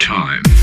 Time.